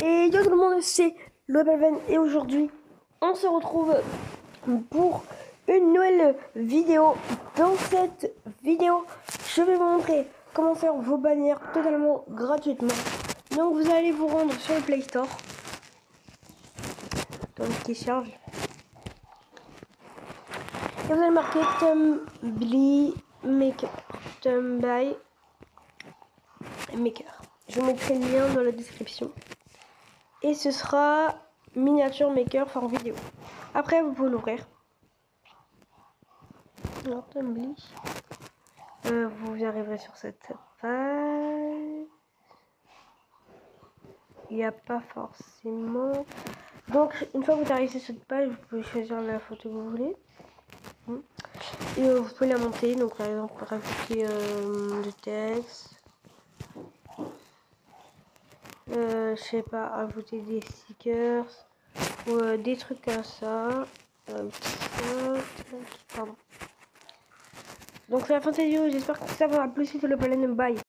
Et yo tout le monde, c'est le Belven et aujourd'hui on se retrouve pour une nouvelle vidéo. Dans cette vidéo, je vais vous montrer comment faire vos bannières totalement gratuitement. Donc vous allez vous rendre sur le Play Store. Donc qui charge. Et vous allez marquer Tumbly Maker. Tumby Maker. Je vous mettrai le lien dans la description. Et ce sera Miniature Maker for vidéo. Après, vous pouvez l'ouvrir. Euh, vous arriverez sur cette page. Il n'y a pas forcément... Donc, une fois que vous arrivez sur cette page, vous pouvez choisir la photo que vous voulez. Et euh, vous pouvez la monter. Donc, par exemple, rajouter euh, le texte. Euh, je sais pas, ajouter des stickers ou euh, des trucs comme ça. Donc c'est la fin de cette vidéo, j'espère que ça vous a plu, si le de bye.